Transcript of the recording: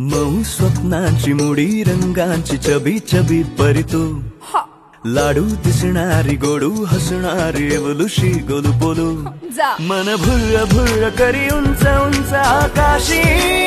मऊ स्वप्नांची मुडी रंगांची चबी चबी परितो. लाडू दिसणारी गोडू हसणारी एवलुशी गोलू बोलू मन भुळ भुळ करी उंच उंच आकाशी.